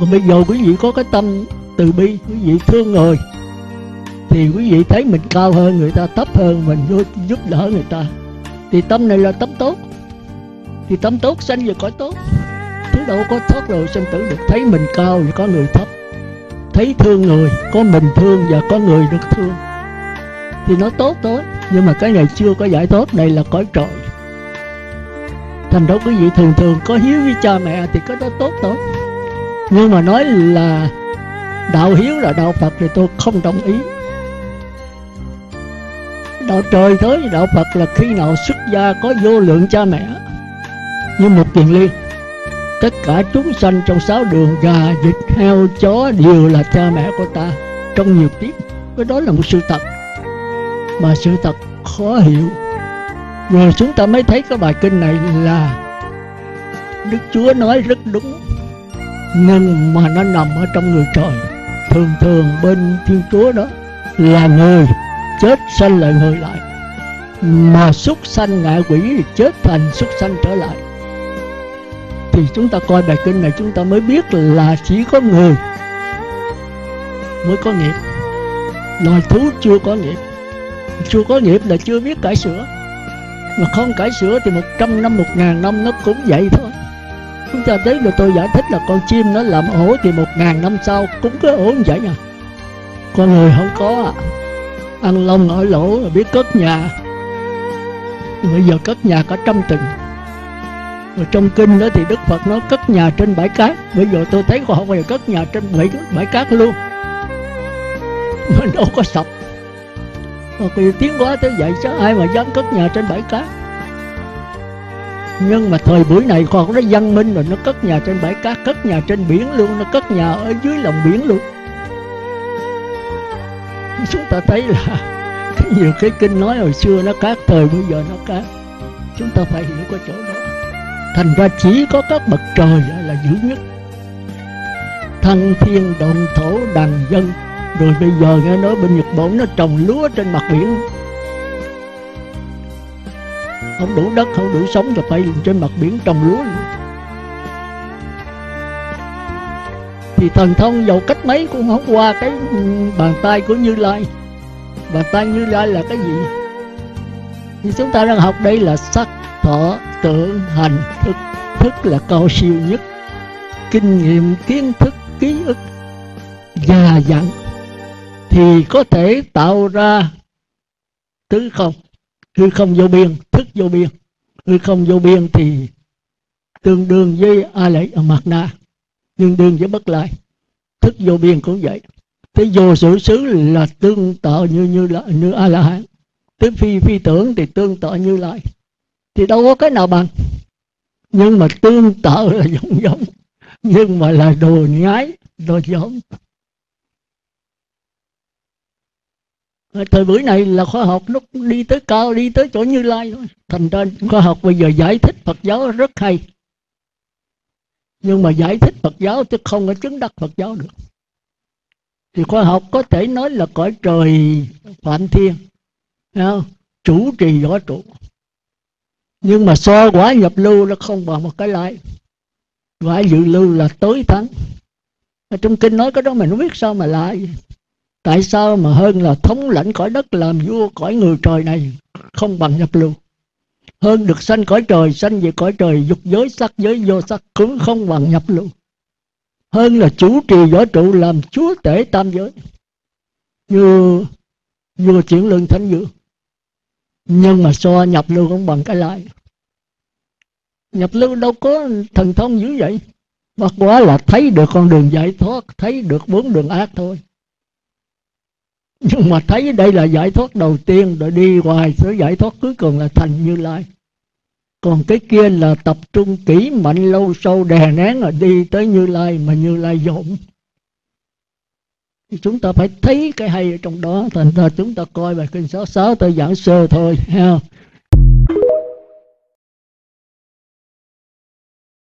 còn bây giờ quý vị có cái tâm từ bi, quý vị thương người, thì quý vị thấy mình cao hơn, người ta thấp hơn, mình vô giúp đỡ người ta. Thì tâm này là tâm tốt. Thì tâm tốt, sanh về cõi tốt. Thứ đâu có thoát rồi sinh tử được. Thấy mình cao và có người thấp. Thấy thương người, có mình thương và có người được thương. Thì nó tốt thôi, nhưng mà cái này chưa có giải thoát, này là cõi trời thành đó quý vị thường thường có hiếu với cha mẹ thì cái đó tốt thôi nhưng mà nói là đạo hiếu là đạo phật thì tôi không đồng ý. Đạo trời tới đạo phật là khi nào xuất gia có vô lượng cha mẹ. Như một kiền liên tất cả chúng sanh trong sáu đường gà, vịt, heo, chó đều là cha mẹ của ta trong nhiều kiếp. Cái đó là một sự thật. Mà sự thật khó hiểu. Rồi chúng ta mới thấy cái bài kinh này là đức chúa nói rất đúng nhưng mà nó nằm ở trong người trời. Thường thường bên thiên chúa đó là người chết sanh lại người lại. Mà súc sanh ngạ quỷ thì chết thành súc sanh trở lại. Thì chúng ta coi bài kinh này chúng ta mới biết là chỉ có người mới có nghiệp. Loài thú chưa có nghiệp. Chưa có nghiệp là chưa biết cải sửa. Mà không cải sửa thì một trăm năm, một ngàn năm nó cũng vậy thôi chúng ta thấy là tôi giải thích là con chim nó làm ổ thì một ngàn năm sau cũng có ổ như vậy à. Con người không có à. Ăn lông ở lỗ là biết cất nhà. Bây giờ cất nhà cả trăm tình rồi trong kinh đó thì đức phật nói cất nhà trên bãi cát. Bây giờ tôi thấy họ bây giờ cất nhà trên bãi, bãi cát luôn. Mà đâu có sập. Mà kỳ tiến hóa tới vậy chứ ai mà dám cất nhà trên bãi cát? Nhưng mà thời buổi này còn nó văn minh rồi, nó cất nhà trên bãi cát, cất nhà trên biển luôn, nó cất nhà ở dưới lòng biển luôn. Chúng ta thấy là cái nhiều cái kinh nói hồi xưa nó khác, thời bây giờ nó khác. Chúng ta phải hiểu cái chỗ đó. Thành ra chỉ có các bậc trời là dữ nhất. Thăng thiên, động thổ, đàn dân. Rồi bây giờ nghe nói bên nhật bản nó trồng lúa trên mặt biển không đủ đất, không đủ sống là phải trên mặt biển trồng lúa. Thì thần thông dầu cách mấy cũng không qua cái bàn tay của như lai. Bàn tay như lai là cái gì? Thì chúng ta đang học đây là sắc, thọ, tưởng, hành, thức. Thức là cao siêu nhất. Kinh nghiệm, kiến thức, ký ức, già dặn. Thì có thể tạo ra tứ không? Hư không vô biên, thức vô biên. Hư không vô biên thì tương đương với a lệ ở mặt na tương đương với bất lai. Thức vô biên cũng vậy. Thế vô sự xứ là tương tự như như là, như a la hán tới phi phi tưởng thì tương tự như lại thì đâu có cái nào bằng. Nhưng mà tương tự là giống giống. Nhưng mà là đồ nhái, đồ giống. Thời buổi này là khoa học nó đi tới cao, đi tới chỗ như lai thôi. Thành ra khoa học bây giờ giải thích phật giáo rất hay. Nhưng mà giải thích phật giáo chứ không có chứng đắc phật giáo được. Thì khoa học có thể nói là cõi trời phạm thiên không? chủ trì võ trụ. Nhưng mà so quả nhập lưu nó không bằng một cái lại quả dự lưu là tối thắng. Ở trong kinh nói cái đó mình không biết sao mà lại tại sao mà hơn là thống lãnh cõi đất làm vua cõi người trời này không bằng nhập lưu? Hơn được sanh cõi trời, sanh về cõi trời, dục giới sắc giới vô sắc cũng không bằng nhập lưu. Hơn là chủ trì võ trụ làm chúa tể tam giới. Như vua chuyển lương thánh dự nhưng mà so nhập lưu cũng bằng cái lại. Nhập lưu đâu có thần thông dữ vậy? Bất quá là thấy được con đường giải thoát, thấy được bốn đường ác thôi nhưng mà thấy đây là giải thoát đầu tiên, rồi đi hoài tới giải thoát cuối cùng là thành như lai. Còn cái kia là tập trung kỹ mạnh lâu sâu, đè nén rồi đi tới như lai, mà như lai dỗn thì chúng ta phải thấy cái hay ở trong đó, thành ra chúng ta coi bài kinh sáu sáu, tôi giảng sơ thôi, ha.